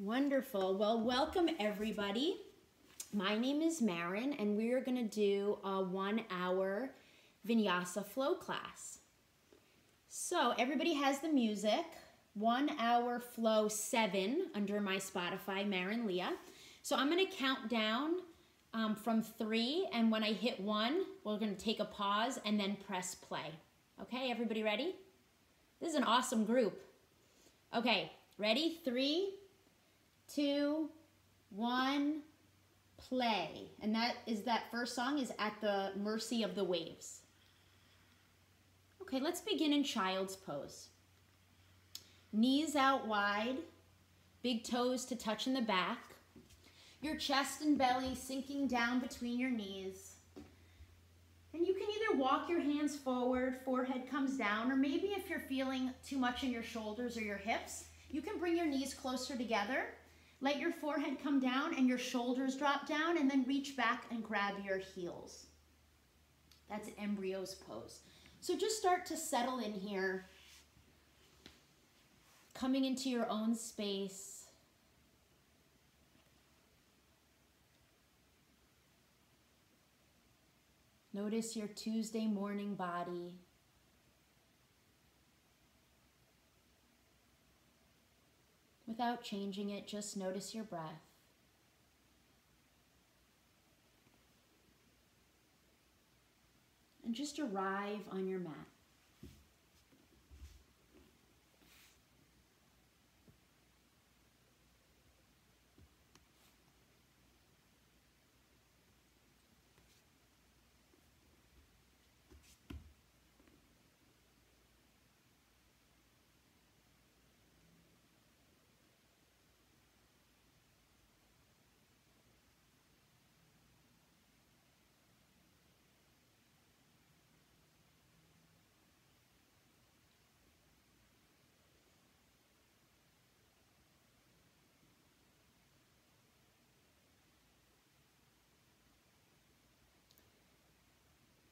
Wonderful. Well, welcome everybody. My name is Maren, and we are going to do a one hour vinyasa flow class. So, everybody has the music. One hour flow seven under my Spotify, Maren Leah. So, I'm going to count down um, from three, and when I hit one, we're going to take a pause and then press play. Okay, everybody ready? This is an awesome group. Okay, ready? Three, two, one, play. And that is that first song is At the Mercy of the Waves. Okay, let's begin in child's pose. Knees out wide, big toes to touch in the back. Your chest and belly sinking down between your knees. And you can either walk your hands forward, forehead comes down, or maybe if you're feeling too much in your shoulders or your hips, you can bring your knees closer together. Let your forehead come down and your shoulders drop down, and then reach back and grab your heels. That's embryo's pose. So just start to settle in here, coming into your own space. Notice your Tuesday morning body. Without changing it, just notice your breath. And just arrive on your mat.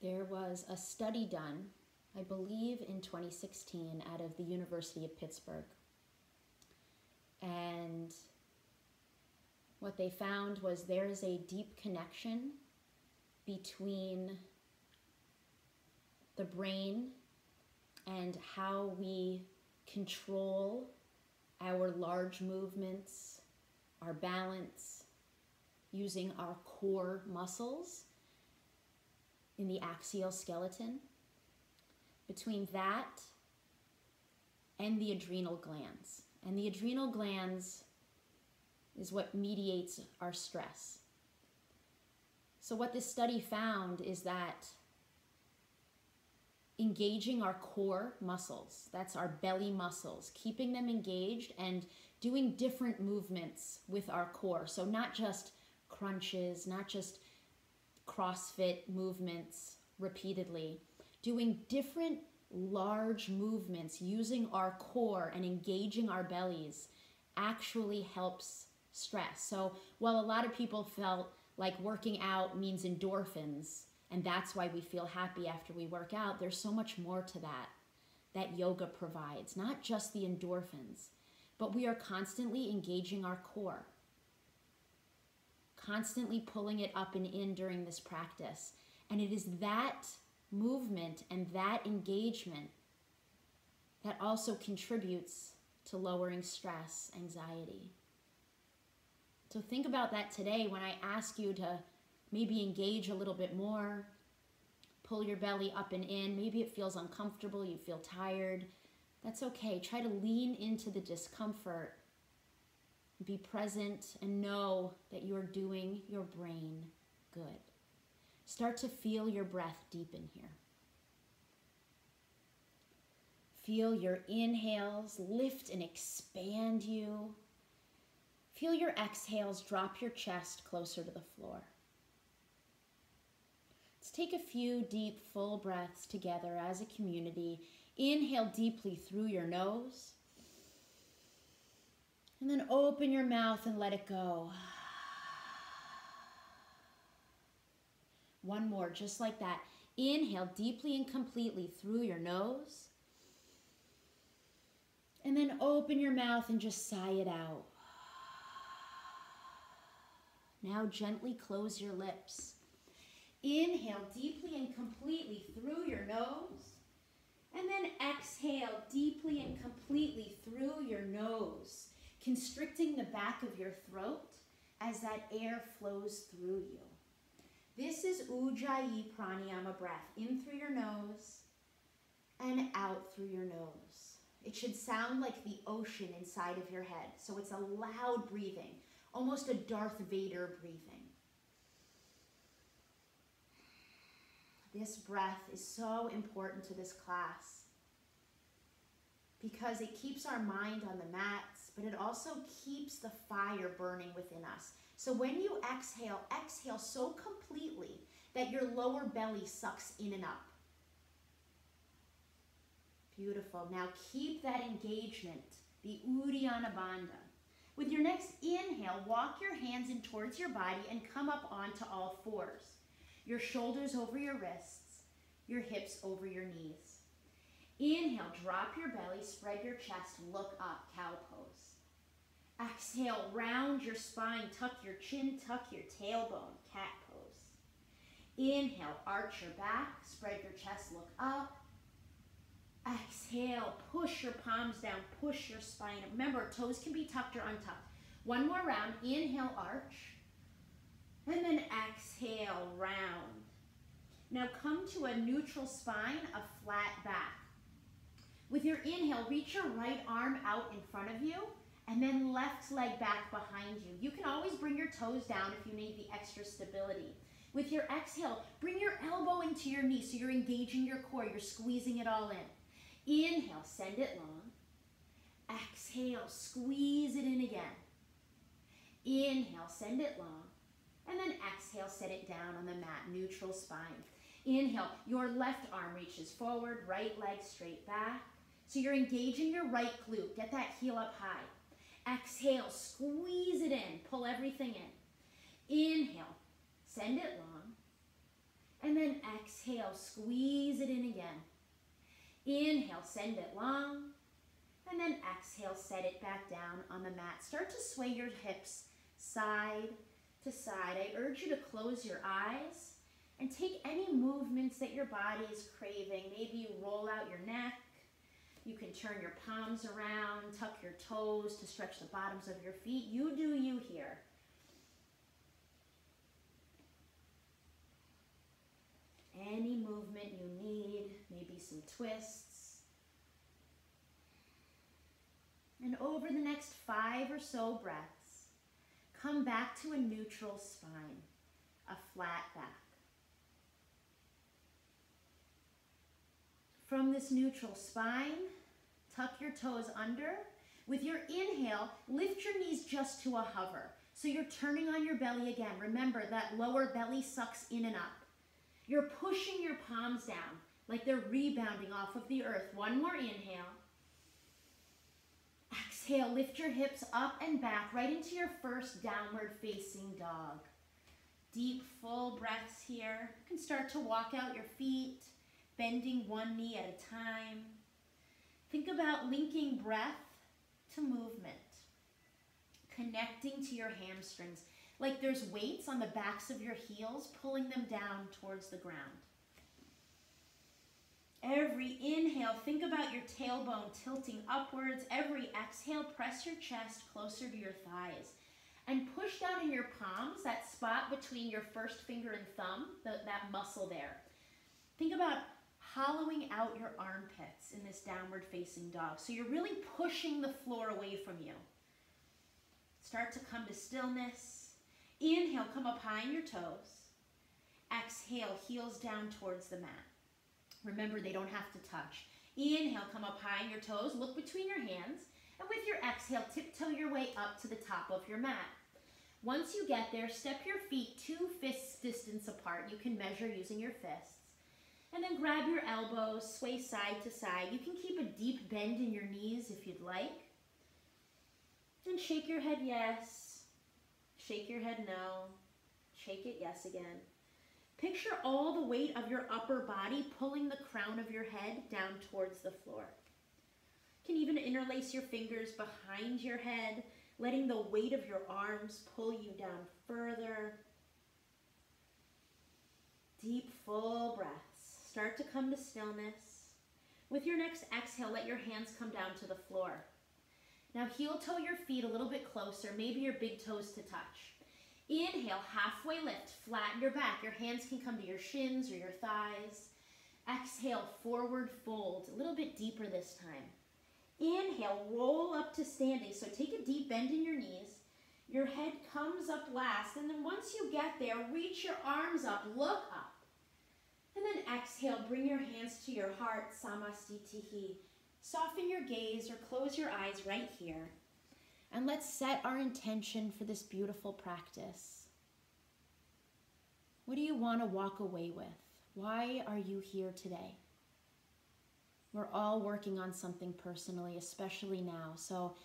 There was a study done, I believe in 2016, out of the University of Pittsburgh. And what they found was there is a deep connection between the brain and how we control our large movements, our balance, using our core muscles in the axial skeleton. Between that and the adrenal glands. And the adrenal glands is what mediates our stress. So, what this study found is that engaging our core muscles, that's our belly muscles, keeping them engaged and doing different movements with our core. So, not just crunches, not just CrossFit movements repeatedly, doing different large movements using our core and engaging our bellies actually helps stress. So while a lot of people felt like working out means endorphins and that's why we feel happy after we work out, there's so much more to that that yoga provides, not just the endorphins, but we are constantly engaging our core constantly pulling it up and in during this practice. And it is that movement and that engagement that also contributes to lowering stress, anxiety. So think about that today when I ask you to maybe engage a little bit more, pull your belly up and in. Maybe it feels uncomfortable, you feel tired. That's okay. Try to lean into the discomfort be present and know that you are doing your brain good. Start to feel your breath deepen here. Feel your inhales lift and expand you. Feel your exhales drop your chest closer to the floor. Let's take a few deep, full breaths together as a community. Inhale deeply through your nose. And then open your mouth and let it go. One more, just like that. Inhale deeply and completely through your nose. And then open your mouth and just sigh it out. Now gently close your lips. Inhale deeply and completely through your nose. And then exhale deeply and completely through your nose, constricting the back of your throat as that air flows through you. This is Ujjayi Pranayama breath, in through your nose and out through your nose. It should sound like the ocean inside of your head. So it's a loud breathing, almost a Darth Vader breathing. This breath is so important to this class because it keeps our mind on the mats, but it also keeps the fire burning within us. So when you exhale, exhale so completely that your lower belly sucks in and up. Beautiful. Now keep that engagement, the Uddiyana Bandha. With your next inhale, walk your hands in towards your body and come up onto all fours. Your shoulders over your wrists, your hips over your knees. Inhale, drop your belly, spread your chest, look up, cow pose. Exhale, round your spine, tuck your chin, tuck your tailbone, cat pose. Inhale, arch your back, spread your chest, look up. Exhale, push your palms down, push your spine. Remember, toes can be tucked or untucked. One more round, inhale, arch. And then exhale, round. Now come to a neutral spine, a flat back. With your inhale, reach your right arm out in front of you and then left leg back behind you. You can always bring your toes down if you need the extra stability. With your exhale, bring your elbow into your knee so you're engaging your core, you're squeezing it all in. Inhale, send it long. Exhale, squeeze it in again. Inhale, send it long. And then exhale, set it down on the mat, neutral spine. Inhale, your left arm reaches forward, right leg straight back. So you're engaging your right glute. Get that heel up high. Exhale, squeeze it in. Pull everything in. Inhale, send it long. And then exhale, squeeze it in again. Inhale, send it long. And then exhale, set it back down on the mat. Start to sway your hips side to side. I urge you to close your eyes and take any movements that your body is craving. Maybe you roll out your neck you can turn your palms around, tuck your toes to stretch the bottoms of your feet. You do you here. Any movement you need, maybe some twists. And over the next five or so breaths, come back to a neutral spine, a flat back. From this neutral spine, tuck your toes under. With your inhale, lift your knees just to a hover. So you're turning on your belly again. Remember that lower belly sucks in and up. You're pushing your palms down like they're rebounding off of the earth. One more inhale. Exhale, lift your hips up and back right into your first downward facing dog. Deep, full breaths here. You can start to walk out your feet, bending one knee at a time. Think about linking breath to movement, connecting to your hamstrings, like there's weights on the backs of your heels, pulling them down towards the ground. Every inhale, think about your tailbone tilting upwards. Every exhale, press your chest closer to your thighs. And push down in your palms, that spot between your first finger and thumb, the, that muscle there. Think about hollowing out your armpits in this downward facing dog. So you're really pushing the floor away from you. Start to come to stillness. Inhale, come up high on your toes. Exhale, heels down towards the mat. Remember, they don't have to touch. Inhale, come up high on your toes. Look between your hands. And with your exhale, tiptoe your way up to the top of your mat. Once you get there, step your feet two fists distance apart. You can measure using your fists. And then grab your elbows, sway side to side. You can keep a deep bend in your knees if you'd like. And shake your head yes. Shake your head no. Shake it yes again. Picture all the weight of your upper body pulling the crown of your head down towards the floor. You can even interlace your fingers behind your head, letting the weight of your arms pull you down further. Deep, full breaths. Start to come to stillness. With your next exhale, let your hands come down to the floor. Now heel toe your feet a little bit closer, maybe your big toes to touch. Inhale, halfway lift, flatten your back. Your hands can come to your shins or your thighs. Exhale, forward fold, a little bit deeper this time. Inhale, roll up to standing. So take a deep bend in your knees. Your head comes up last. And then once you get there, reach your arms up, look up. And then exhale, bring your hands to your heart, Samasthiti. Soften your gaze or close your eyes right here. And let's set our intention for this beautiful practice. What do you want to walk away with? Why are you here today? We're all working on something personally, especially now. So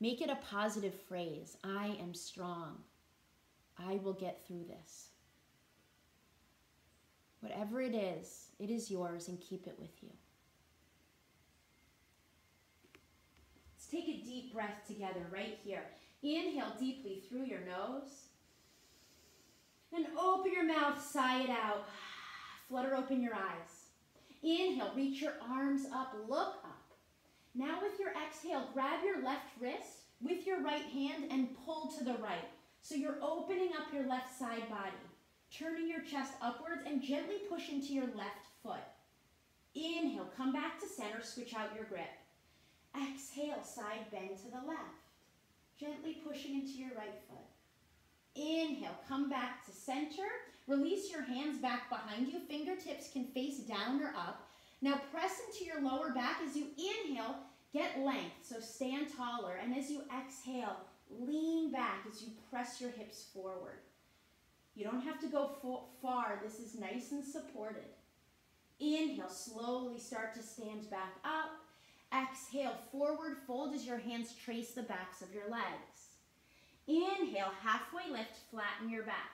make it a positive phrase I am strong. I will get through this. Whatever it is, it is yours and keep it with you. Let's take a deep breath together right here. Inhale deeply through your nose. And open your mouth, sigh it out. Flutter open your eyes. Inhale, reach your arms up, look up. Now with your exhale, grab your left wrist with your right hand and pull to the right. So you're opening up your left side body, turning your chest upwards and gently push into your left foot. Inhale, come back to center, switch out your grip. Exhale, side bend to the left. Gently pushing into your right foot. Inhale, come back to center. Release your hands back behind you. Fingertips can face down or up. Now press into your lower back as you inhale, get length, so stand taller. And as you exhale, lean back as you press your hips forward. You don't have to go far. This is nice and supported. Inhale, slowly start to stand back up. Exhale, forward fold as your hands trace the backs of your legs. Inhale, halfway lift, flatten your back.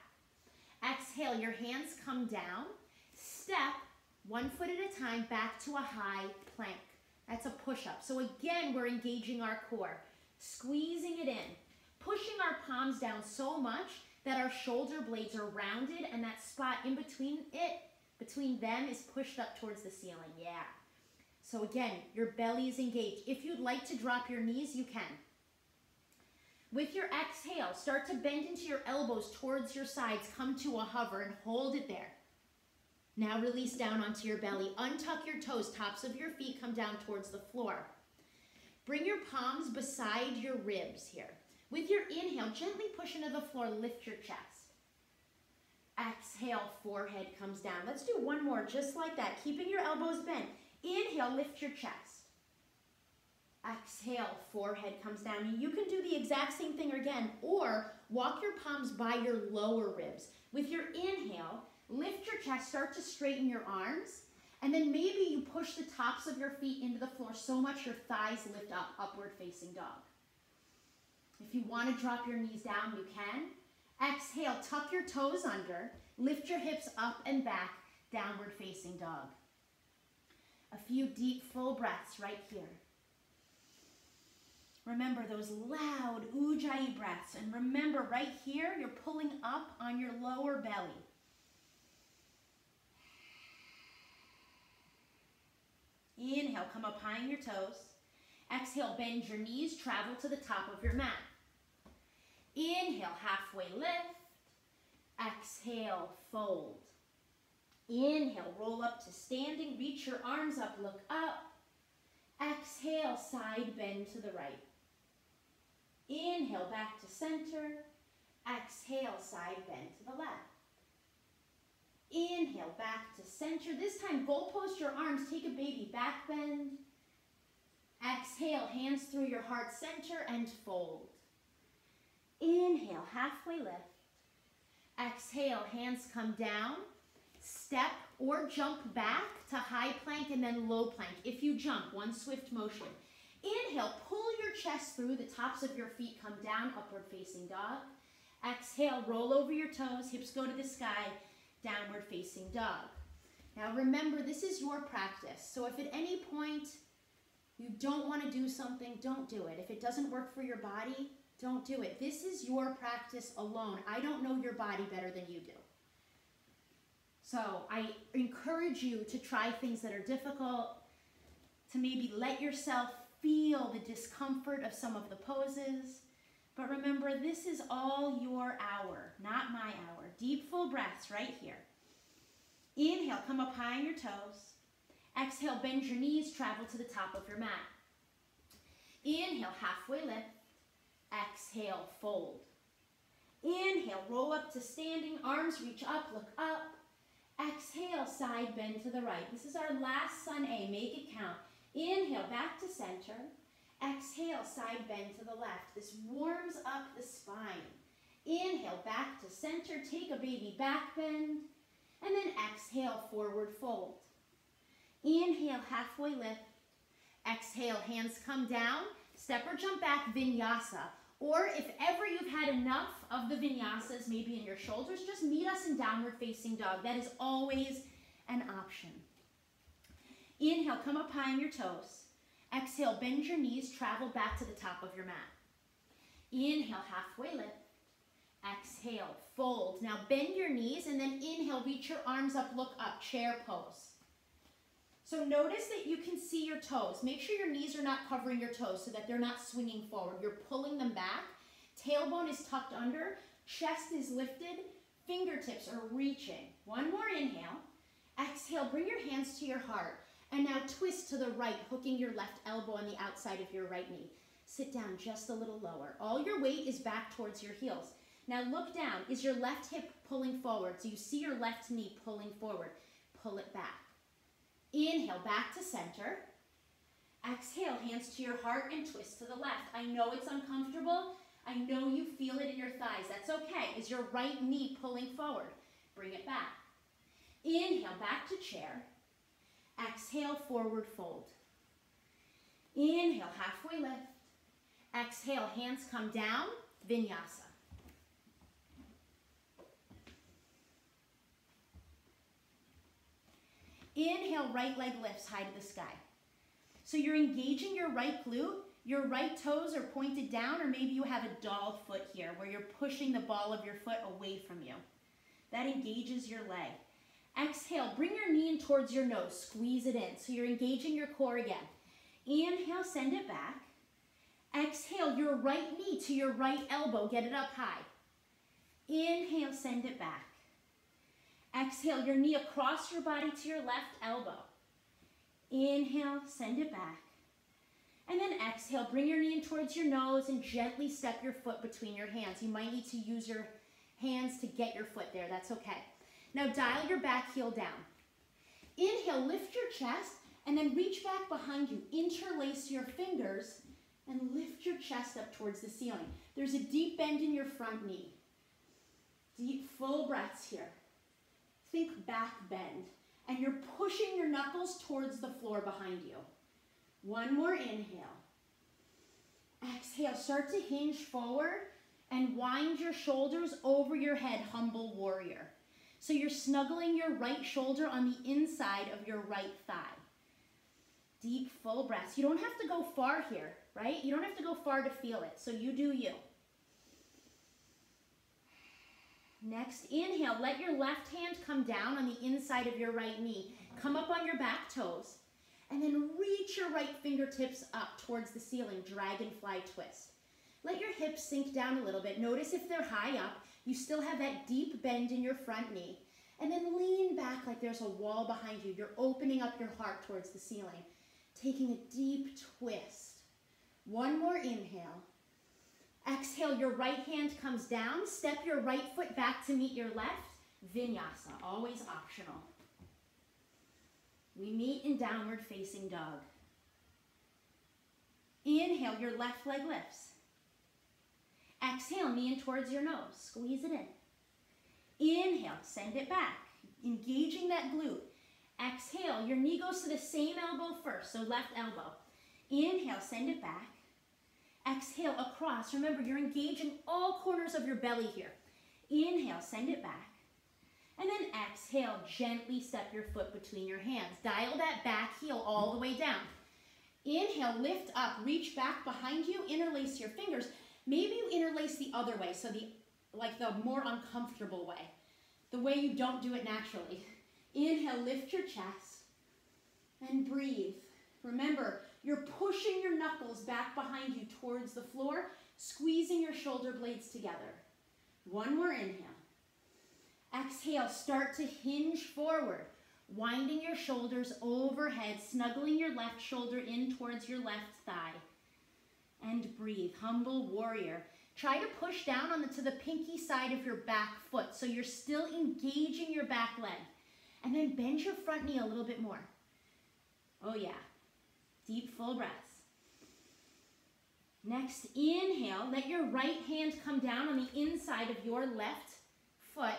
Exhale, your hands come down. Step one foot at a time back to a high plank. That's a push-up. So again, we're engaging our core, squeezing it in, pushing our palms down so much that our shoulder blades are rounded and that spot in between it, between them is pushed up towards the ceiling. Yeah. So again, your belly is engaged. If you'd like to drop your knees, you can. With your exhale, start to bend into your elbows towards your sides. Come to a hover and hold it there. Now release down onto your belly. Untuck your toes. Tops of your feet come down towards the floor. Bring your palms beside your ribs here. With your inhale, gently push into the floor. Lift your chest. Exhale, forehead comes down. Let's do one more just like that, keeping your elbows bent. Inhale, lift your chest. Exhale, forehead comes down. You can do the exact same thing again, or walk your palms by your lower ribs. With your inhale, lift your chest, start to straighten your arms, and then maybe you push the tops of your feet into the floor so much your thighs lift up, upward facing dog. If you want to drop your knees down, you can. Exhale, tuck your toes under, lift your hips up and back, downward facing dog. A few deep, full breaths right here. Remember those loud ujjayi breaths. And remember right here, you're pulling up on your lower belly. Inhale, come up high on your toes. Exhale, bend your knees, travel to the top of your mat. Inhale, halfway lift. Exhale, fold. Inhale, roll up to standing, reach your arms up, look up. Exhale, side bend to the right. Inhale back to center. Exhale, side bend to the left. Inhale back to center. This time, goal post your arms. Take a baby back bend. Exhale, hands through your heart center and fold. Inhale, halfway lift. Exhale, hands come down. Step or jump back to high plank and then low plank. If you jump, one swift motion. Inhale, pull your chest through, the tops of your feet come down, upward facing dog. Exhale, roll over your toes, hips go to the sky, downward facing dog. Now remember, this is your practice. So if at any point you don't want to do something, don't do it. If it doesn't work for your body, Don't do it. This is your practice alone. I don't know your body better than you do. So I encourage you to try things that are difficult, to maybe let yourself feel the discomfort of some of the poses. But remember, this is all your hour, not my hour. Deep, full breaths right here. Inhale, come up high on your toes. Exhale, bend your knees, travel to the top of your mat. Inhale, halfway lift. Exhale, fold. Inhale, roll up to standing, arms reach up, look up. Exhale, side bend to the right. This is our last sun A, make it count. Inhale, back to center. Exhale, side bend to the left. This warms up the spine. Inhale, back to center, take a baby back bend. And then exhale, forward fold. Inhale, halfway lift. Exhale, hands come down. Step or jump back, vinyasa. Or if ever you've had enough of the vinyasas, maybe in your shoulders, just meet us in downward facing dog. That is always an option. Inhale, come up high on your toes. Exhale, bend your knees, travel back to the top of your mat. Inhale, halfway lift. Exhale, fold. Now bend your knees and then inhale, reach your arms up, look up, chair pose. So notice that you can see your toes. Make sure your knees are not covering your toes so that they're not swinging forward. You're pulling them back. Tailbone is tucked under. Chest is lifted. Fingertips are reaching. One more inhale. Exhale, bring your hands to your heart. And now twist to the right, hooking your left elbow on the outside of your right knee. Sit down just a little lower. All your weight is back towards your heels. Now look down. Is your left hip pulling forward? So you see your left knee pulling forward. Pull it back. Inhale, back to center. Exhale, hands to your heart and twist to the left. I know it's uncomfortable. I know you feel it in your thighs. That's okay. Is your right knee pulling forward? Bring it back. Inhale, back to chair. Exhale, forward fold. Inhale, halfway lift. Exhale, hands come down, vinyasa. Inhale, right leg lifts high to the sky. So you're engaging your right glute, your right toes are pointed down, or maybe you have a doll foot here where you're pushing the ball of your foot away from you. That engages your leg. Exhale, bring your knee in towards your nose, squeeze it in. So you're engaging your core again. Inhale, send it back. Exhale, your right knee to your right elbow, get it up high. Inhale, send it back. Exhale, your knee across your body to your left elbow. Inhale, send it back. And then exhale, bring your knee in towards your nose and gently step your foot between your hands. You might need to use your hands to get your foot there. That's okay. Now dial your back heel down. Inhale, lift your chest and then reach back behind you. Interlace your fingers and lift your chest up towards the ceiling. There's a deep bend in your front knee. Deep, full breaths here think back bend. And you're pushing your knuckles towards the floor behind you. One more inhale. Exhale, start to hinge forward and wind your shoulders over your head, humble warrior. So you're snuggling your right shoulder on the inside of your right thigh. Deep, full breaths. You don't have to go far here, right? You don't have to go far to feel it. So you do you. Next, inhale. Let your left hand come down on the inside of your right knee. Come up on your back toes. And then reach your right fingertips up towards the ceiling, dragonfly twist. Let your hips sink down a little bit. Notice if they're high up, you still have that deep bend in your front knee. And then lean back like there's a wall behind you. You're opening up your heart towards the ceiling. Taking a deep twist. One more inhale. Exhale, your right hand comes down. Step your right foot back to meet your left. Vinyasa, always optional. We meet in downward facing dog. Inhale, your left leg lifts. Exhale, knee in towards your nose. Squeeze it in. Inhale, send it back. Engaging that glute. Exhale, your knee goes to the same elbow first, so left elbow. Inhale, send it back. Exhale across. Remember, you're engaging all corners of your belly here. Inhale, send it back. And then exhale, gently step your foot between your hands. Dial that back heel all the way down. Inhale, lift up, reach back behind you, interlace your fingers. Maybe you interlace the other way, so the like the more uncomfortable way, the way you don't do it naturally. Inhale, lift your chest and breathe. Remember, you're pushing your knuckles back behind you towards the floor, squeezing your shoulder blades together. One more inhale. Exhale, start to hinge forward, winding your shoulders overhead, snuggling your left shoulder in towards your left thigh. And breathe, humble warrior. Try to push down on the, to the pinky side of your back foot so you're still engaging your back leg. And then bend your front knee a little bit more. Oh yeah. Deep full breaths. Next, inhale. Let your right hand come down on the inside of your left foot.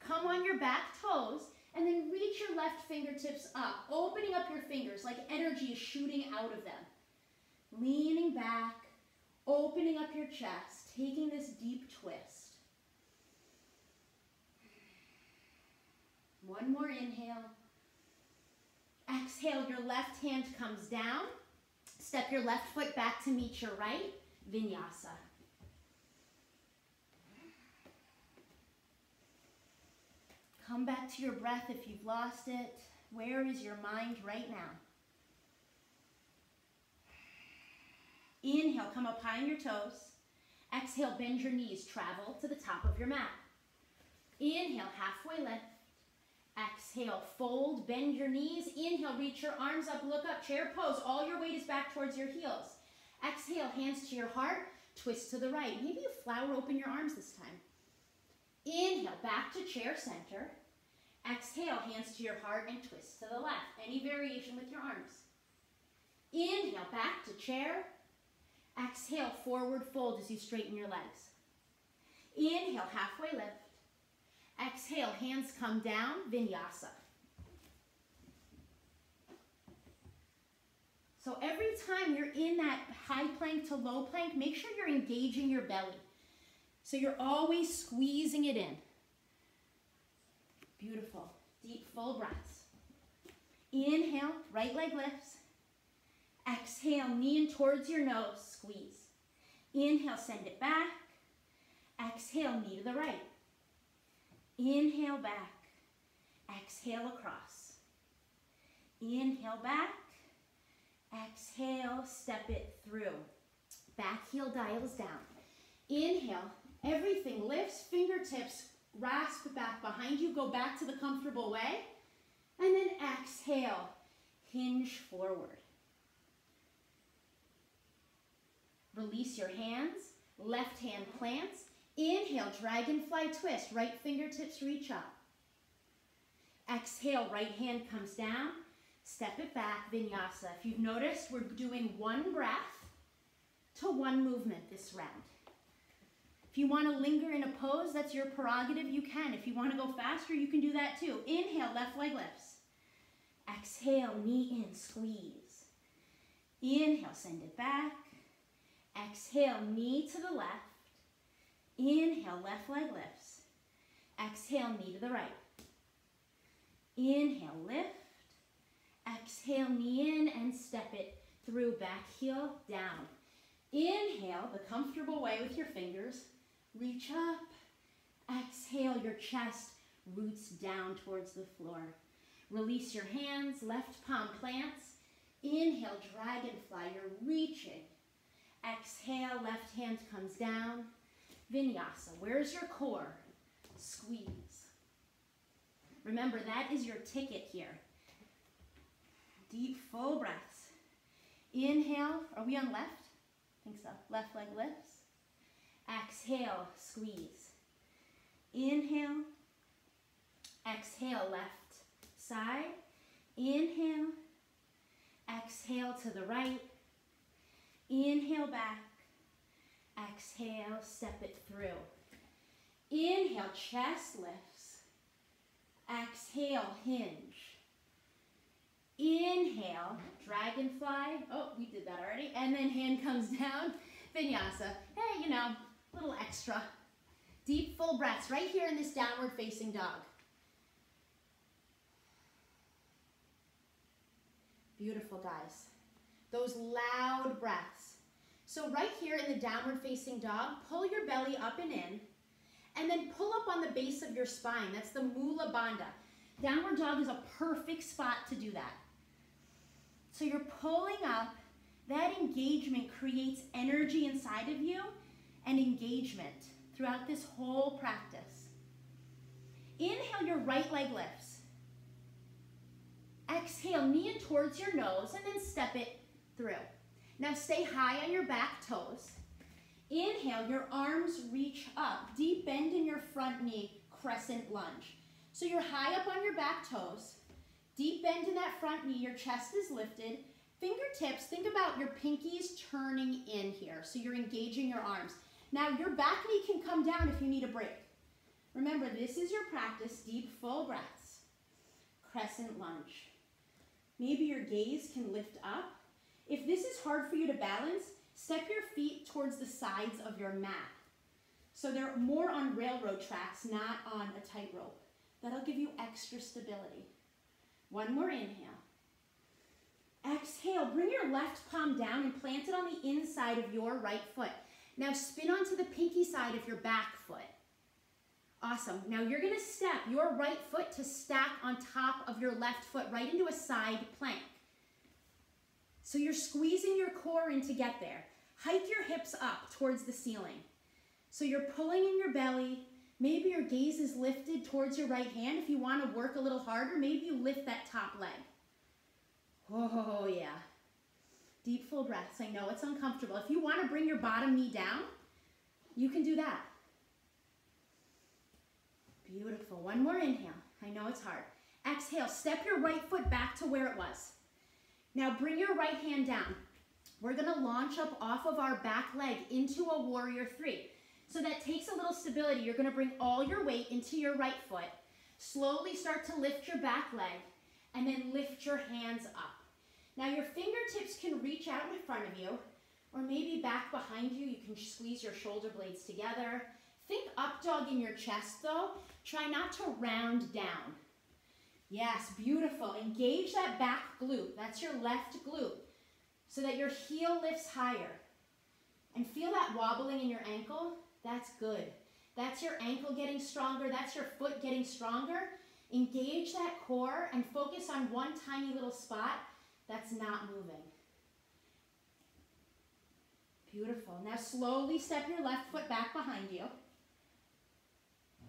Come on your back toes and then reach your left fingertips up, opening up your fingers like energy is shooting out of them. Leaning back, opening up your chest, taking this deep twist. One more inhale. Exhale, your left hand comes down. Step your left foot back to meet your right. Vinyasa. Come back to your breath if you've lost it. Where is your mind right now? Inhale, come up high on your toes. Exhale, bend your knees, travel to the top of your mat. Inhale, halfway lift. Exhale, fold, bend your knees. Inhale, reach your arms up, look up, chair pose. All your weight is back towards your heels. Exhale, hands to your heart, twist to the right. Maybe you flower open your arms this time. Inhale, back to chair center. Exhale, hands to your heart and twist to the left. Any variation with your arms. Inhale, back to chair. Exhale, forward fold as you straighten your legs. Inhale, halfway lift. Exhale, hands come down, vinyasa. So every time you're in that high plank to low plank, make sure you're engaging your belly. So you're always squeezing it in. Beautiful. Deep, full breaths. Inhale, right leg lifts. Exhale, knee in towards your nose, squeeze. Inhale, send it back. Exhale, knee to the right. Inhale back. Exhale across. Inhale back. Exhale, step it through. Back heel dials down. Inhale, everything lifts, fingertips rasp back behind you, go back to the comfortable way, and then exhale, hinge forward. Release your hands, left hand plants, inhale, dragonfly twist, right fingertips reach up. Exhale, right hand comes down, step it back, vinyasa. If you've noticed, we're doing one breath to one movement this round. If you want to linger in a pose, that's your prerogative, you can. If you want to go faster, you can do that too. Inhale, left leg lifts. Exhale, knee in, squeeze. Inhale, send it back. Exhale, knee to the left. Inhale, left leg lifts. Exhale, knee to the right. Inhale, lift. Exhale, knee in and step it through back heel down. Inhale the comfortable way with your fingers. Reach up. Exhale, your chest roots down towards the floor. Release your hands, left palm plants. Inhale, dragonfly, you're reaching. Exhale, left hand comes down. Vinyasa, where's your core? Squeeze. Remember, that is your ticket here. Deep, full breaths. Inhale, are we on left? I think so. Left leg lifts. Exhale, squeeze. Inhale. Exhale, left side. Inhale. Exhale to the right. Inhale back. Exhale, step it through. Inhale, chest lifts. Exhale, hinge. Inhale, dragonfly. Oh, we did that already. And then hand comes down, vinyasa. Hey, you know, little extra. Deep full breaths right here in this downward facing dog. Beautiful, guys. Those loud breaths. So right here in the downward facing dog, pull your belly up and in, and then pull up on the base of your spine. That's the Mula Bandha. Downward dog is a perfect spot to do that. So you're pulling up, that engagement creates energy inside of you and engagement throughout this whole practice. Inhale, your right leg lifts. Exhale, knee in towards your nose and then step it through. Now stay high on your back toes. Inhale, your arms reach up. Deep bend in your front knee, crescent lunge. So you're high up on your back toes. Deep bend in that front knee, your chest is lifted. Fingertips, think about your pinkies turning in here. So you're engaging your arms. Now your back knee can come down if you need a break. Remember, this is your practice, deep full breaths. Crescent lunge. Maybe your gaze can lift up. If this is hard for you to balance, step your feet towards the sides of your mat. So they're more on railroad tracks, not on a tightrope. That'll give you extra stability. One more inhale. Exhale, bring your left palm down and plant it on the inside of your right foot. Now spin onto the pinky side of your back foot. Awesome. Now you're gonna step your right foot to stack on top of your left foot right into a side plank. So you're squeezing your core in to get there. Hike your hips up towards the ceiling. So you're pulling in your belly. Maybe your gaze is lifted towards your right hand. If you want to work a little harder, maybe you lift that top leg. Oh, yeah. Deep full breaths. I know it's uncomfortable. If you want to bring your bottom knee down, you can do that. Beautiful. One more inhale. I know it's hard. Exhale. Step your right foot back to where it was. Now bring your right hand down. We're to launch up off of our back leg into a warrior three. So that takes a little stability. You're to bring all your weight into your right foot. Slowly start to lift your back leg and then lift your hands up. Now your fingertips can reach out in front of you or maybe back behind you. You can squeeze your shoulder blades together. Think up dog in your chest though. Try not to round down. Yes, beautiful. Engage that back glute. That's your left glute. So that your heel lifts higher. And feel that wobbling in your ankle. That's good. That's your ankle getting stronger. That's your foot getting stronger. Engage that core and focus on one tiny little spot that's not moving. Beautiful. Now slowly step your left foot back behind you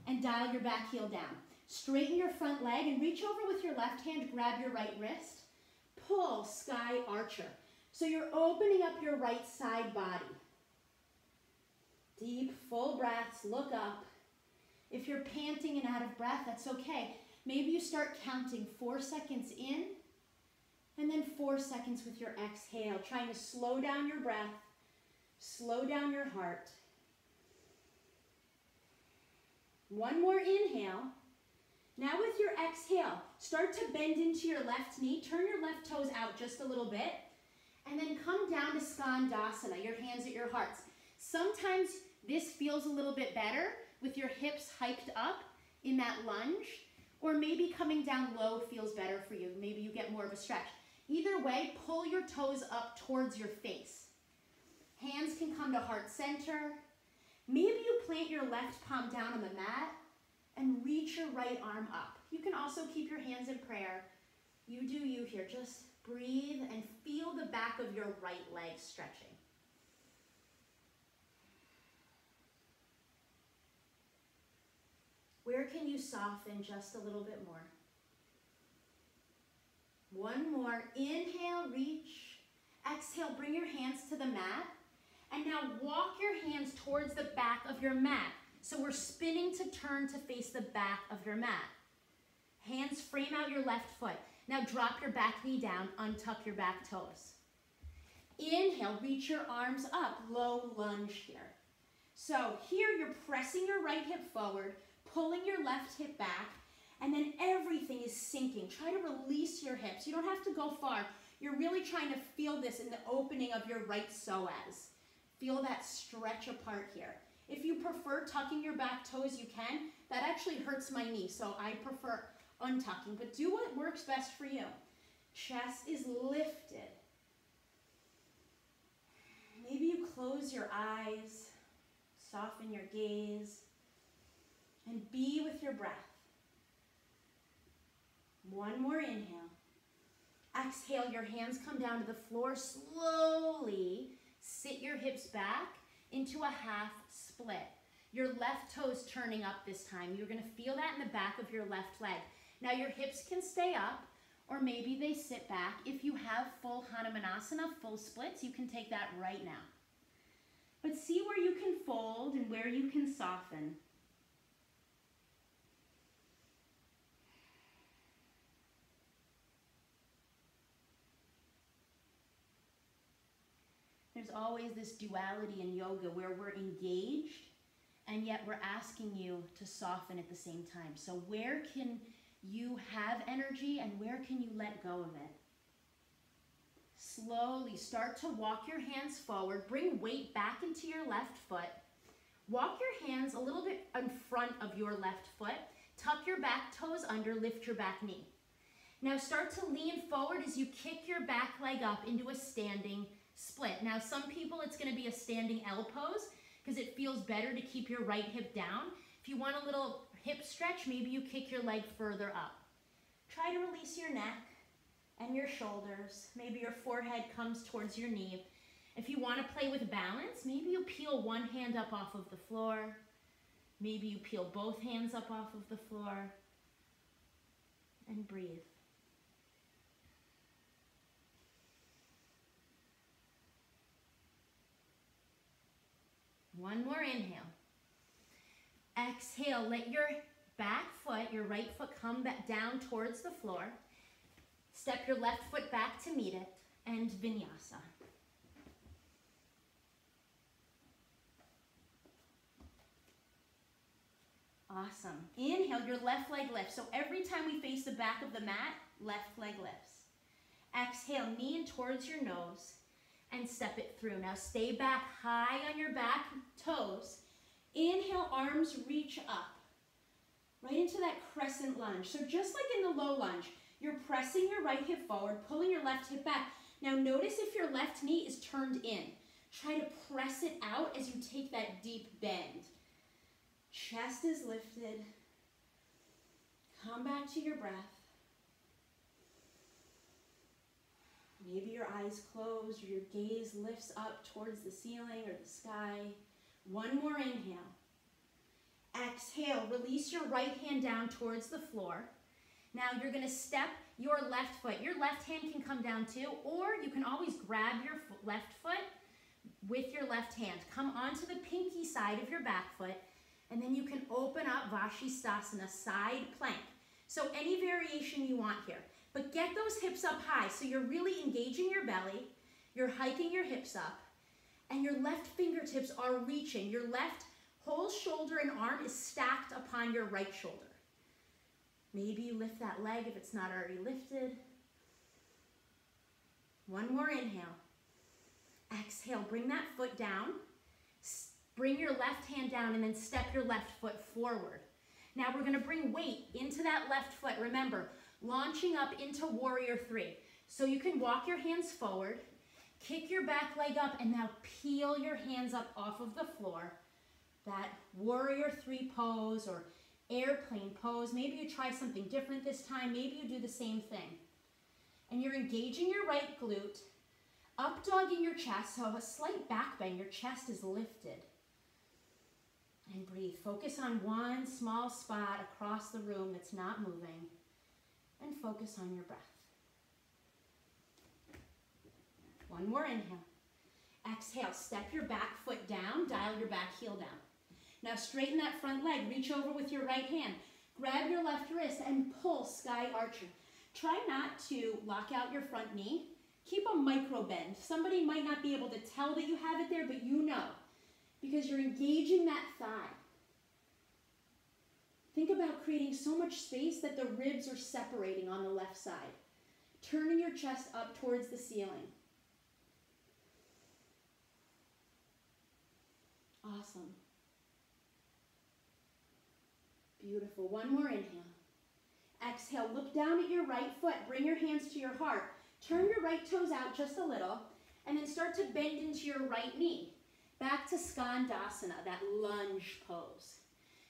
and dial your back heel down. Straighten your front leg and reach over with your left hand, grab your right wrist. Pull, sky archer. So you're opening up your right side body. Deep, full breaths, look up. If you're panting and out of breath, that's okay. Maybe you start counting four seconds in and then four seconds with your exhale, trying to slow down your breath, slow down your heart. One more inhale. Now with your exhale, start to bend into your left knee. Turn your left toes out just a little bit. And then come down to Skandasana, your hands at your hearts. Sometimes this feels a little bit better with your hips hiked up in that lunge. Or maybe coming down low feels better for you. Maybe you get more of a stretch. Either way, pull your toes up towards your face. Hands can come to heart center. Maybe you plant your left palm down on the mat and reach your right arm up. You can also keep your hands in prayer. You do you here. Just breathe and feel the back of your right leg stretching. Where can you soften just a little bit more? One more. Inhale, reach. Exhale, bring your hands to the mat. And now walk your hands towards the back of your mat. So we're spinning to turn to face the back of your mat. Hands frame out your left foot. Now drop your back knee down, untuck your back toes. Inhale, reach your arms up, low lunge here. So here you're pressing your right hip forward, pulling your left hip back, and then everything is sinking. Try to release your hips. You don't have to go far. You're really trying to feel this in the opening of your right psoas. Feel that stretch apart here. If you prefer tucking your back toes, you can. That actually hurts my knee, so I prefer untucking, but do what works best for you. Chest is lifted. Maybe you close your eyes, soften your gaze, and be with your breath. One more inhale. Exhale, your hands come down to the floor. Slowly sit your hips back into a half split. Your left toes turning up this time. You're gonna feel that in the back of your left leg. Now your hips can stay up or maybe they sit back. If you have full Hanumanasana, full splits, you can take that right now. But see where you can fold and where you can soften. There's always this duality in yoga where we're engaged and yet we're asking you to soften at the same time. So where can you have energy and where can you let go of it? Slowly start to walk your hands forward. Bring weight back into your left foot. Walk your hands a little bit in front of your left foot. Tuck your back toes under, lift your back knee. Now start to lean forward as you kick your back leg up into a standing split. Now some people it's going to be a standing L pose because it feels better to keep your right hip down. If you want a little hip stretch, maybe you kick your leg further up. Try to release your neck and your shoulders. Maybe your forehead comes towards your knee. If you want to play with balance, maybe you peel one hand up off of the floor. Maybe you peel both hands up off of the floor. And breathe. One more inhale. Exhale, let your back foot, your right foot come back down towards the floor. Step your left foot back to meet it and vinyasa. Awesome. Inhale, your left leg lifts. So every time we face the back of the mat, left leg lifts. Exhale, knee in towards your nose and step it through. Now stay back high on your back toes. Inhale, arms reach up. Right into that crescent lunge. So just like in the low lunge, you're pressing your right hip forward, pulling your left hip back. Now notice if your left knee is turned in. Try to press it out as you take that deep bend. Chest is lifted. Come back to your breath. Maybe your eyes closed or your gaze lifts up towards the ceiling or the sky. One more inhale. Exhale, release your right hand down towards the floor. Now you're gonna step your left foot. Your left hand can come down too, or you can always grab your left foot with your left hand. Come onto the pinky side of your back foot, and then you can open up Vashisthasana, side plank. So any variation you want here. But get those hips up high so you're really engaging your belly, you're hiking your hips up, and your left fingertips are reaching. Your left whole shoulder and arm is stacked upon your right shoulder. Maybe you lift that leg if it's not already lifted. One more inhale. Exhale, bring that foot down. Bring your left hand down and then step your left foot forward. Now we're gonna bring weight into that left foot. Remember, launching up into warrior three. So you can walk your hands forward, kick your back leg up, and now peel your hands up off of the floor. That warrior three pose or airplane pose. Maybe you try something different this time. Maybe you do the same thing. And you're engaging your right glute, up dogging your chest, so a slight back bend, your chest is lifted. And breathe. Focus on one small spot across the room that's not moving and focus on your breath. One more inhale. Exhale, step your back foot down, dial your back heel down. Now straighten that front leg, reach over with your right hand. Grab your left wrist and pull sky archer. Try not to lock out your front knee. Keep a micro bend. Somebody might not be able to tell that you have it there, but you know because you're engaging that thigh. Think about creating so much space that the ribs are separating on the left side. Turning your chest up towards the ceiling. Awesome. Beautiful. One more inhale. Exhale, look down at your right foot. Bring your hands to your heart. Turn your right toes out just a little. And then start to bend into your right knee. Back to Skandasana, that lunge pose.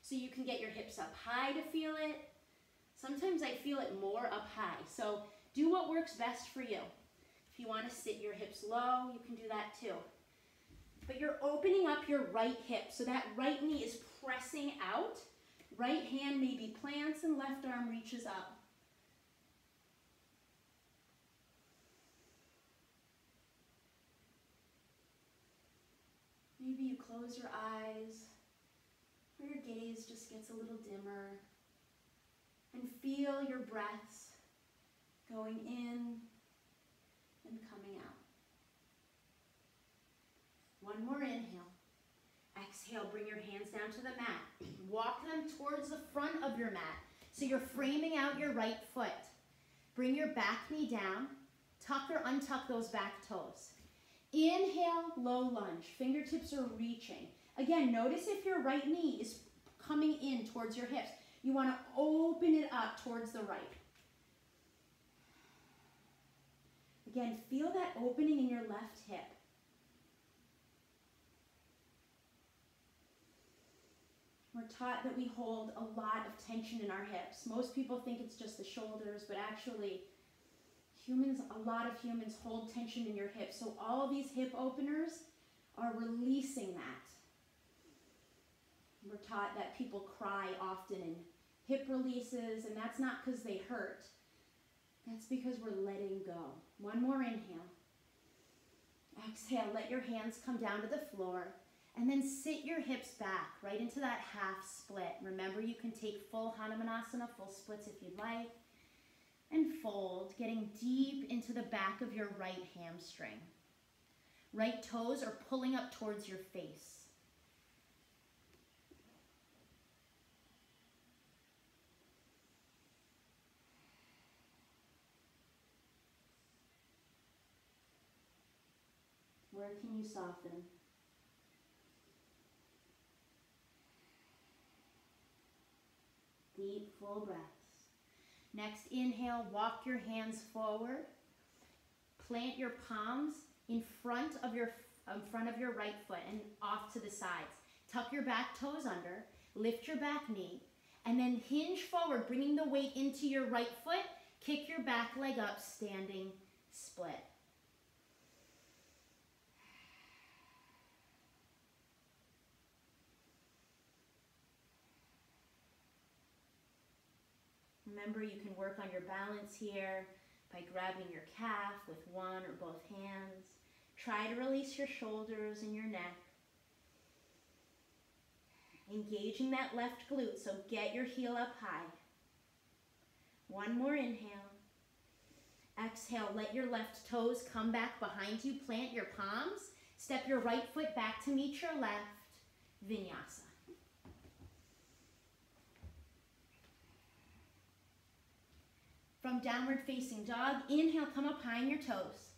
So you can get your hips up high to feel it. Sometimes I feel it more up high. So do what works best for you. If you want to sit your hips low, you can do that too. But you're opening up your right hip. So that right knee is pressing out. Right hand maybe plants and left arm reaches up. Maybe you close your eyes or your gaze just gets a little dimmer and feel your breaths going in and coming out. One more inhale. Exhale, bring your hands down to the mat. Walk them towards the front of your mat. So you're framing out your right foot. Bring your back knee down. Tuck or untuck those back toes. Inhale, low lunge. Fingertips are reaching. Again, notice if your right knee is coming in towards your hips. You want to open it up towards the right. Again, feel that opening in your left hip. We're taught that we hold a lot of tension in our hips. Most people think it's just the shoulders, but actually, humans, a lot of humans hold tension in your hips. So all these hip openers are releasing that. We're taught that people cry often in hip releases, and that's not because they hurt. That's because we're letting go. One more inhale. Exhale, let your hands come down to the floor. And then sit your hips back right into that half split. Remember, you can take full Hanumanasana, full splits if you'd like. And fold, getting deep into the back of your right hamstring. Right toes are pulling up towards your face. Where can you soften? Deep, full breaths. Next, inhale, walk your hands forward. Plant your palms in front of your in front of your right foot and off to the sides. Tuck your back toes under, lift your back knee, and then hinge forward, bringing the weight into your right foot. Kick your back leg up, standing split. Remember, you can work on your balance here by grabbing your calf with one or both hands. Try to release your shoulders and your neck. Engaging that left glute, so get your heel up high. One more inhale. Exhale, let your left toes come back behind you. Plant your palms. Step your right foot back to meet your left. Vinyasa. From downward facing dog, inhale, come up high on your toes.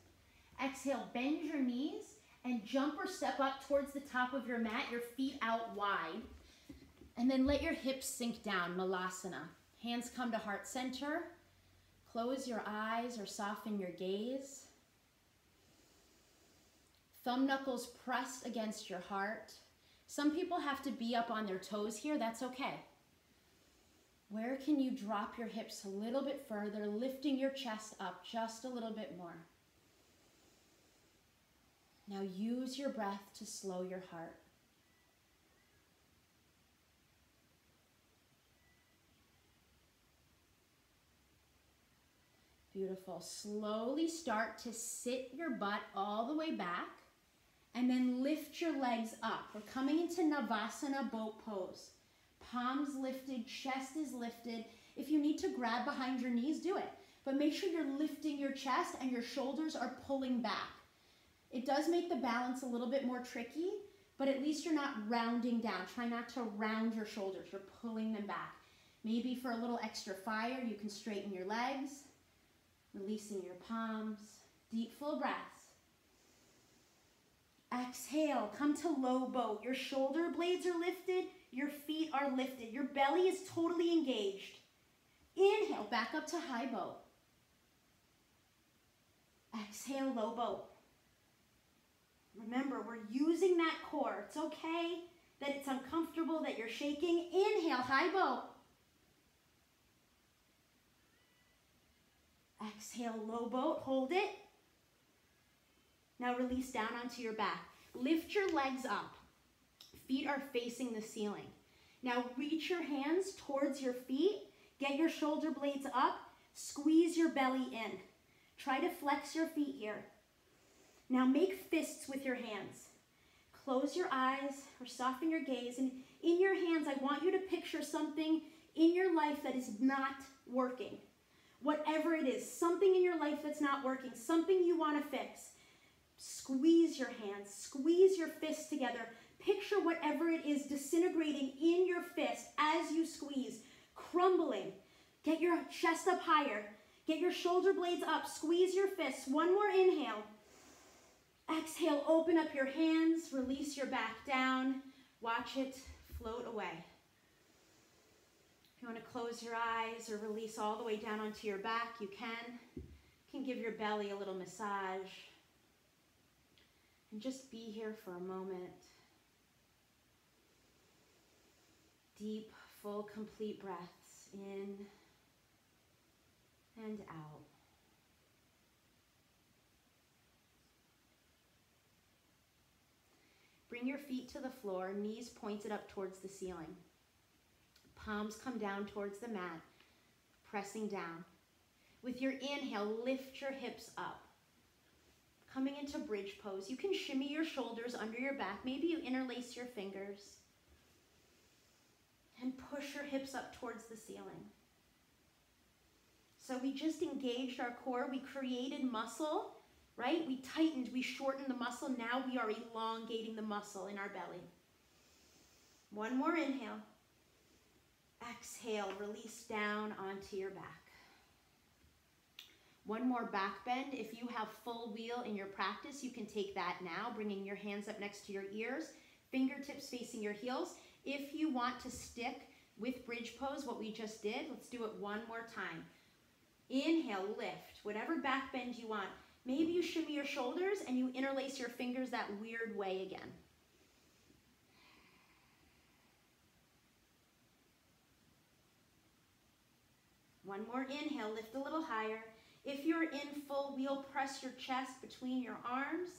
Exhale, bend your knees and jump or step up towards the top of your mat, your feet out wide. And then let your hips sink down, Malasana. Hands come to heart center. Close your eyes or soften your gaze. Thumb knuckles pressed against your heart. Some people have to be up on their toes here. That's okay. Where can you drop your hips a little bit further, lifting your chest up just a little bit more? Now use your breath to slow your heart. Beautiful. Slowly start to sit your butt all the way back and then lift your legs up. We're coming into Navasana boat pose palms lifted, chest is lifted. If you need to grab behind your knees, do it. But make sure you're lifting your chest and your shoulders are pulling back. It does make the balance a little bit more tricky, but at least you're not rounding down. Try not to round your shoulders. You're pulling them back. Maybe for a little extra fire, you can straighten your legs, releasing your palms. Deep, full breaths. Exhale, come to low boat. Your shoulder blades are lifted, your feet are lifted, your belly is totally engaged. Inhale, back up to high boat. Exhale, low boat. Remember, we're using that core. It's okay that it's uncomfortable, that you're shaking. Inhale, high boat. Exhale, low boat, hold it. Now release down onto your back. Lift your legs up. Feet are facing the ceiling. Now reach your hands towards your feet. Get your shoulder blades up. Squeeze your belly in. Try to flex your feet here. Now make fists with your hands. Close your eyes or soften your gaze. And in your hands, I want you to picture something in your life that is not working. Whatever it is, something in your life that's not working, something you want to fix. Squeeze your hands, squeeze your fists together. Picture whatever it is disintegrating in your fist as you squeeze, crumbling. Get your chest up higher. Get your shoulder blades up. Squeeze your fists. One more inhale. Exhale, open up your hands, release your back down. Watch it float away. If you want to close your eyes or release all the way down onto your back, you can. You can give your belly a little massage. And just be here for a moment. Deep, full, complete breaths in and out. Bring your feet to the floor, knees pointed up towards the ceiling. Palms come down towards the mat, pressing down. With your inhale, lift your hips up. Coming into bridge pose, you can shimmy your shoulders under your back. Maybe you interlace your fingers. And push your hips up towards the ceiling. So we just engaged our core. We created muscle right? We tightened, we shortened the muscle. Now we are elongating the muscle in our belly. One more inhale. Exhale, release down onto your back. One more back bend. If you have full wheel in your practice, you can take that now, bringing your hands up next to your ears, fingertips facing your heels. If you want to stick with bridge pose, what we just did, let's do it one more time. Inhale, lift, whatever back bend you want. Maybe you shimmy your shoulders and you interlace your fingers that weird way again. One more inhale, lift a little higher. If you're in full wheel, press your chest between your arms.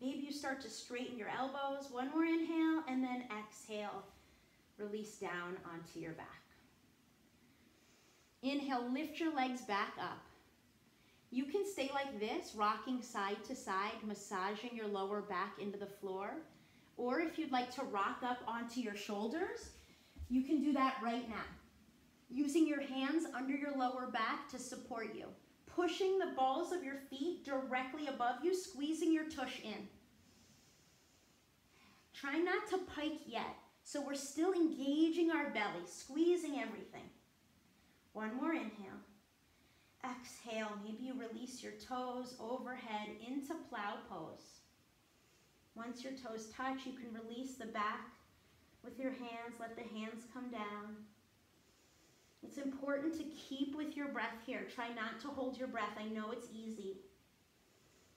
Maybe you start to straighten your elbows. One more inhale and then exhale. Release down onto your back. Inhale, lift your legs back up. You can stay like this, rocking side to side, massaging your lower back into the floor. Or if you'd like to rock up onto your shoulders, you can do that right now. Using your hands under your lower back to support you. Pushing the balls of your feet directly above you, squeezing your tush in. Try not to pike yet. So we're still engaging our belly, squeezing everything. One more inhale. Exhale, maybe you release your toes overhead into plow pose. Once your toes touch, you can release the back with your hands. Let the hands come down. It's important to keep with your breath here. Try not to hold your breath. I know it's easy.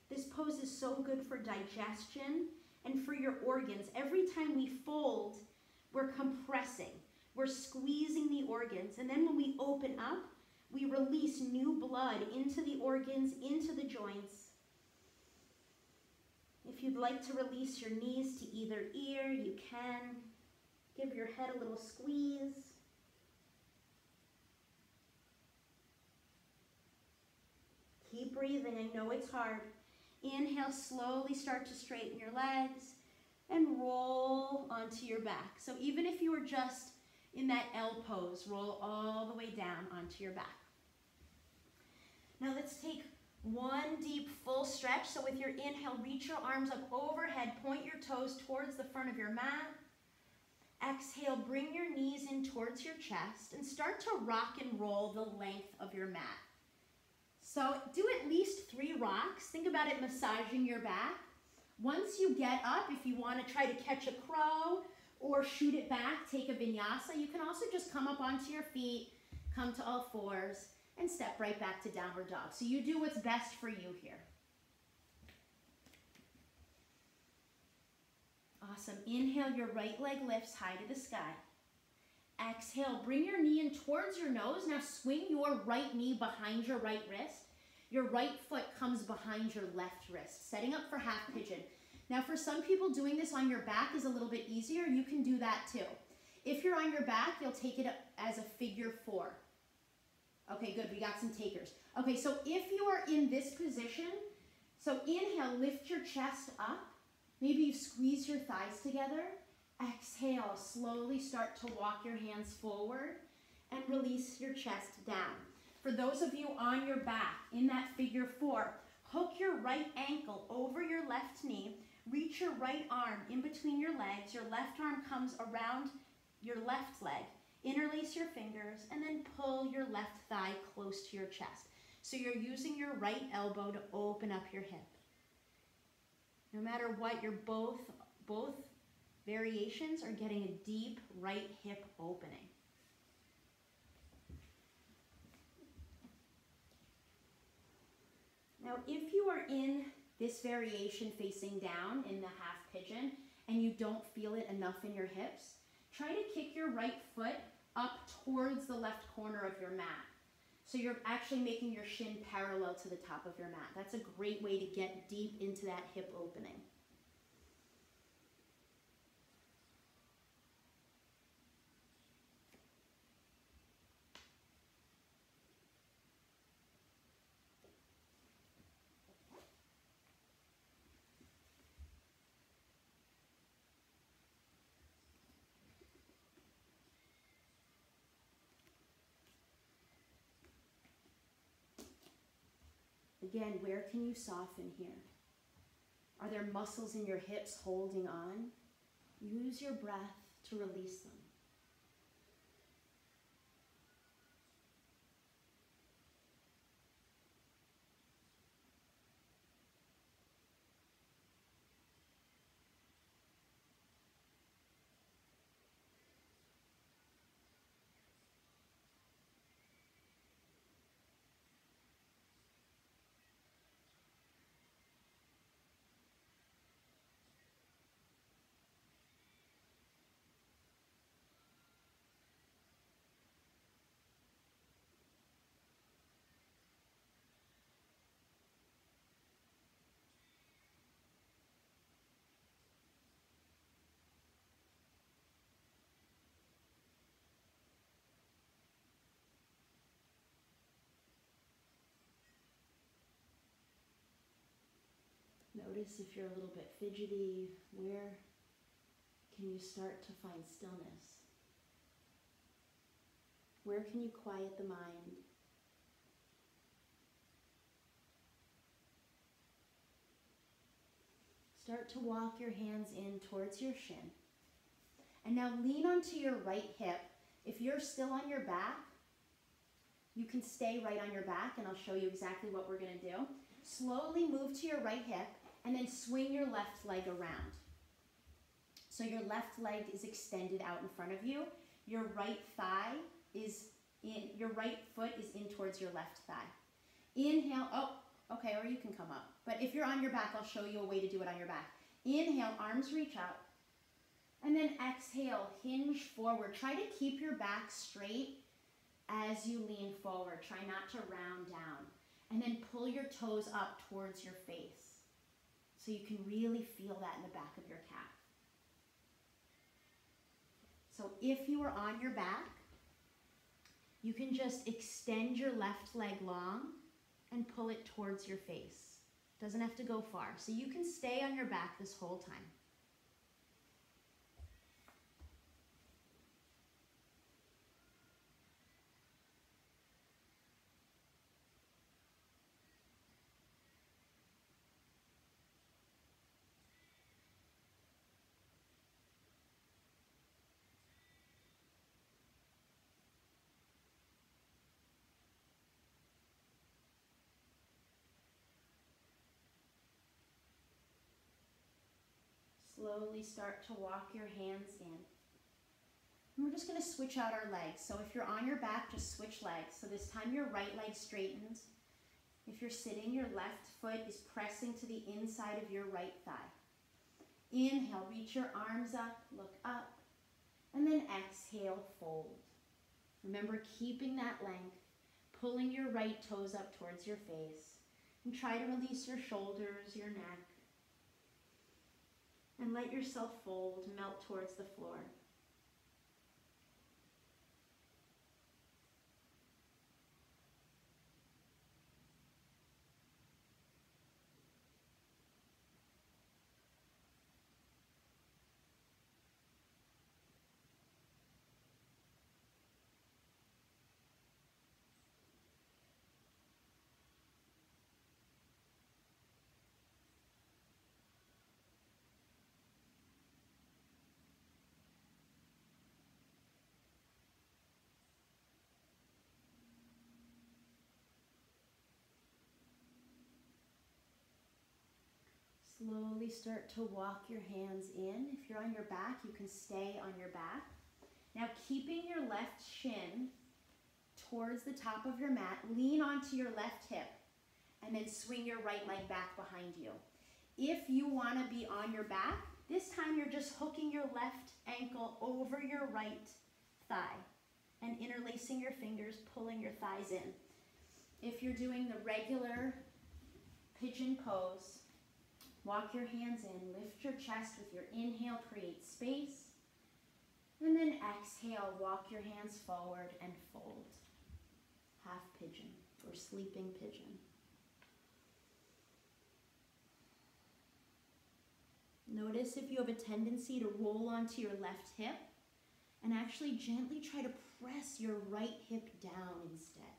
This pose is so good for digestion and for your organs. Every time we fold, we're compressing. We're squeezing the organs. And then when we open up, we release new blood into the organs, into the joints. If you'd like to release your knees to either ear, you can. Give your head a little squeeze. Keep breathing. I know it's hard. Inhale, slowly start to straighten your legs and roll onto your back. So even if you are just in that L pose, roll all the way down onto your back. Now let's take one deep full stretch. So with your inhale, reach your arms up overhead, point your toes towards the front of your mat. Exhale, bring your knees in towards your chest and start to rock and roll the length of your mat. So do at least three rocks. Think about it massaging your back. Once you get up, if you want to try to catch a crow or shoot it back, take a vinyasa. You can also just come up onto your feet, come to all fours, and step right back to downward dog. So you do what's best for you here. Awesome. Inhale, your right leg lifts high to the sky. Exhale, bring your knee in towards your nose. Now swing your right knee behind your right wrist. Your right foot comes behind your left wrist, setting up for half pigeon. Now for some people, doing this on your back is a little bit easier. You can do that too. If you're on your back, you'll take it as a figure four. Okay, good, we got some takers. Okay, so if you are in this position, so inhale, lift your chest up. Maybe you squeeze your thighs together. Exhale, slowly start to walk your hands forward and release your chest down. For those of you on your back in that figure four, hook your right ankle over your left knee, reach your right arm in between your legs, your left arm comes around your left leg, interlace your fingers, and then pull your left thigh close to your chest. So you're using your right elbow to open up your hip. No matter what, you're both, both variations are getting a deep right hip opening. Now, if you are in this variation facing down in the half pigeon and you don't feel it enough in your hips, try to kick your right foot up towards the left corner of your mat. So you're actually making your shin parallel to the top of your mat. That's a great way to get deep into that hip opening. Again, where can you soften here? Are there muscles in your hips holding on? Use your breath to release them. Notice if you're a little bit fidgety, where can you start to find stillness? Where can you quiet the mind? Start to walk your hands in towards your shin. And now lean onto your right hip. If you're still on your back, you can stay right on your back and I'll show you exactly what we're gonna do. Slowly move to your right hip and then swing your left leg around. So your left leg is extended out in front of you. Your right thigh is in, your right foot is in towards your left thigh. Inhale, oh, okay, or you can come up. But if you're on your back, I'll show you a way to do it on your back. Inhale, arms reach out. And then exhale, hinge forward. Try to keep your back straight as you lean forward. Try not to round down. And then pull your toes up towards your face. So you can really feel that in the back of your calf. So if you are on your back, you can just extend your left leg long and pull it towards your face. Doesn't have to go far. So you can stay on your back this whole time. Slowly start to walk your hands in. And we're just going to switch out our legs. So if you're on your back, just switch legs. So this time your right leg straightens. If you're sitting, your left foot is pressing to the inside of your right thigh. Inhale, reach your arms up, look up, and then exhale, fold. Remember keeping that length, pulling your right toes up towards your face, and try to release your shoulders, your neck, and let yourself fold, melt towards the floor. Slowly start to walk your hands in. If you're on your back, you can stay on your back. Now keeping your left shin towards the top of your mat, lean onto your left hip and then swing your right leg back behind you. If you want to be on your back, this time you're just hooking your left ankle over your right thigh and interlacing your fingers, pulling your thighs in. If you're doing the regular pigeon pose, Walk your hands in, lift your chest with your inhale, create space. And then exhale, walk your hands forward and fold. Half pigeon or sleeping pigeon. Notice if you have a tendency to roll onto your left hip and actually gently try to press your right hip down instead.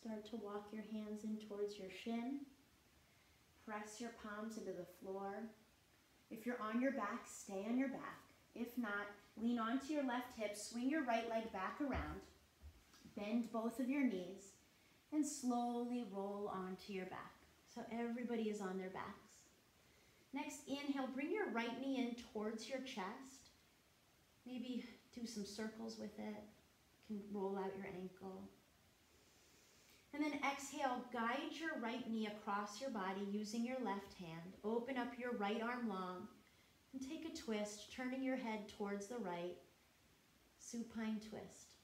Start to walk your hands in towards your shin. Press your palms into the floor. If you're on your back, stay on your back. If not, lean onto your left hip, swing your right leg back around, bend both of your knees, and slowly roll onto your back. So everybody is on their backs. Next, inhale, bring your right knee in towards your chest. Maybe do some circles with it. You can roll out your ankle. And then exhale, guide your right knee across your body using your left hand. Open up your right arm long and take a twist, turning your head towards the right. Supine twist.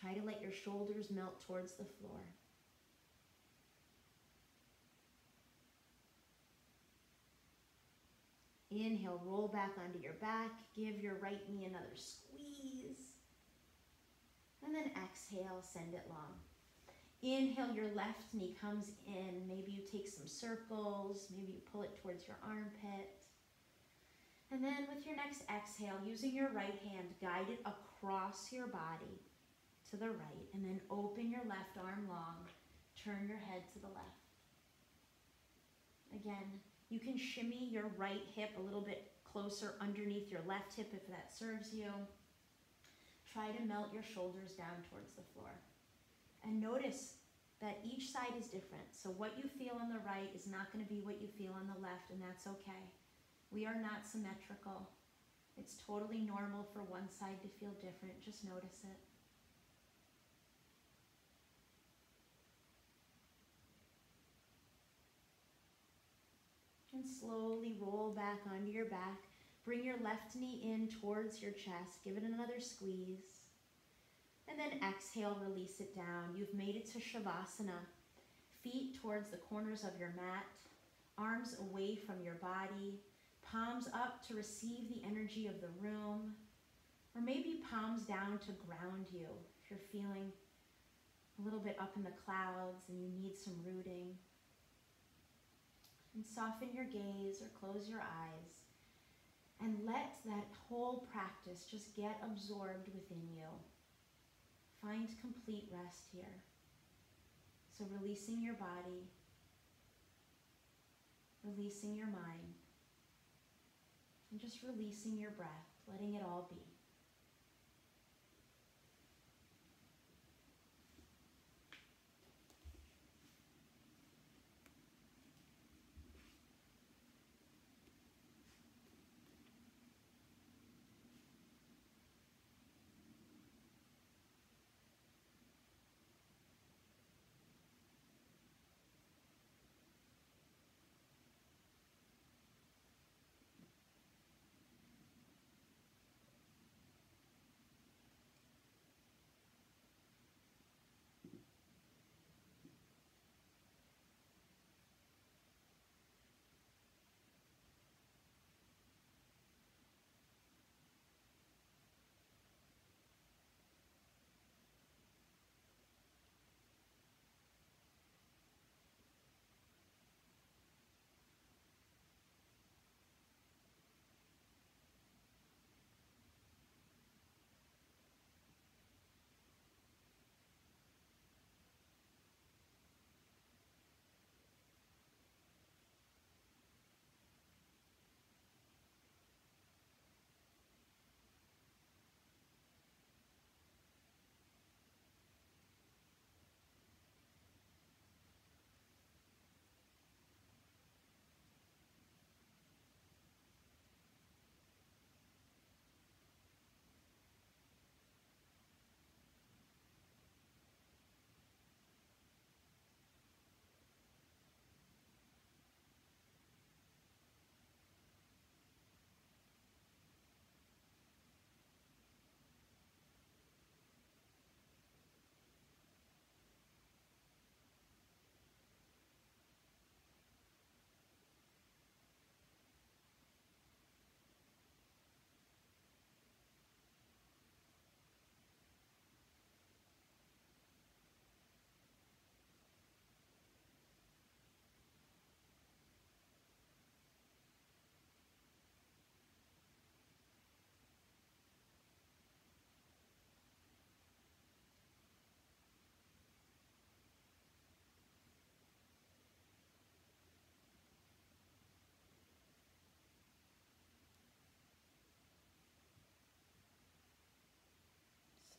Try to let your shoulders melt towards the floor. Inhale, roll back onto your back. Give your right knee another squeeze. And then exhale, send it long. Inhale, your left knee comes in. Maybe you take some circles. Maybe you pull it towards your armpit. And then with your next exhale, using your right hand, guide it across your body to the right. And then open your left arm long. Turn your head to the left. Again, you can shimmy your right hip a little bit closer underneath your left hip if that serves you. Try to melt your shoulders down towards the floor. And notice that each side is different. So what you feel on the right is not going to be what you feel on the left, and that's okay. We are not symmetrical. It's totally normal for one side to feel different. Just notice it. And slowly roll back onto your back. Bring your left knee in towards your chest. Give it another squeeze. And then exhale, release it down. You've made it to Shavasana. Feet towards the corners of your mat, arms away from your body, palms up to receive the energy of the room. Or maybe palms down to ground you if you're feeling a little bit up in the clouds and you need some rooting. And soften your gaze or close your eyes and let that whole practice just get absorbed within you. Find complete rest here. So, releasing your body, releasing your mind, and just releasing your breath, letting it all be.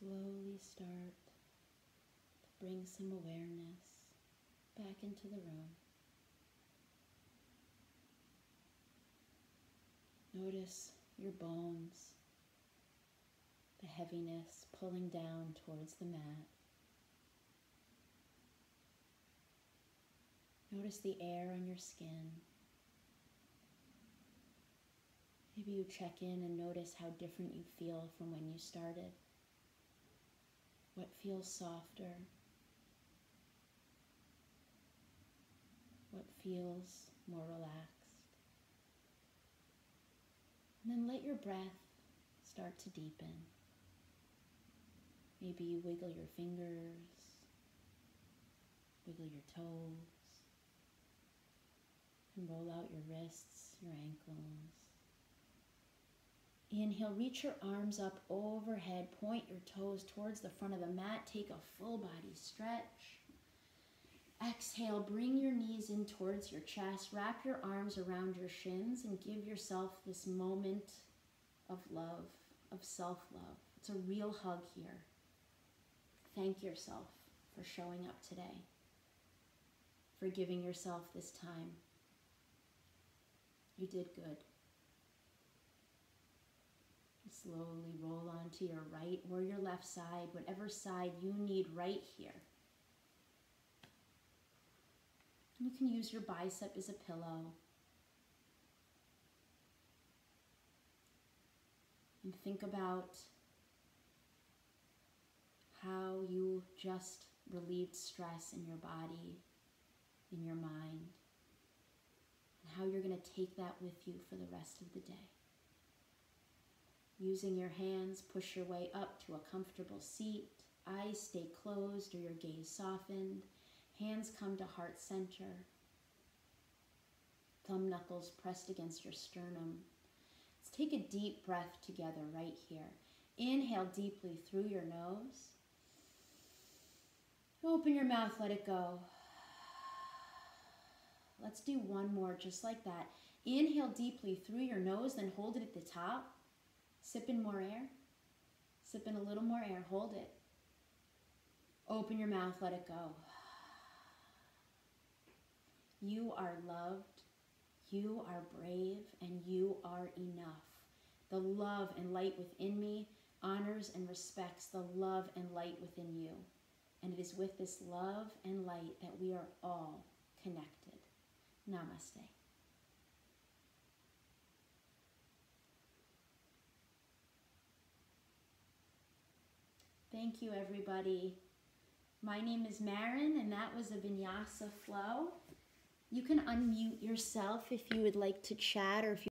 Slowly start to bring some awareness back into the room. Notice your bones, the heaviness pulling down towards the mat. Notice the air on your skin. Maybe you check in and notice how different you feel from when you started. What feels softer? What feels more relaxed? And then let your breath start to deepen. Maybe you wiggle your fingers, wiggle your toes, and roll out your wrists, your ankles. Inhale, reach your arms up overhead, point your toes towards the front of the mat, take a full body stretch. Exhale, bring your knees in towards your chest, wrap your arms around your shins, and give yourself this moment of love, of self love. It's a real hug here. Thank yourself for showing up today, for giving yourself this time. You did good. Slowly roll onto your right or your left side, whatever side you need right here. You can use your bicep as a pillow. And think about how you just relieved stress in your body, in your mind, and how you're going to take that with you for the rest of the day. Using your hands, push your way up to a comfortable seat. Eyes stay closed or your gaze softened. Hands come to heart center. Thumb knuckles pressed against your sternum. Let's take a deep breath together right here. Inhale deeply through your nose. Open your mouth, let it go. Let's do one more just like that. Inhale deeply through your nose, then hold it at the top. Sip in more air. Sip in a little more air. Hold it. Open your mouth, let it go. You are loved, you are brave, and you are enough. The love and light within me honors and respects the love and light within you. And it is with this love and light that we are all connected. Namaste. Thank you, everybody. My name is Maren, and that was a vinyasa flow. You can unmute yourself if you would like to chat or if you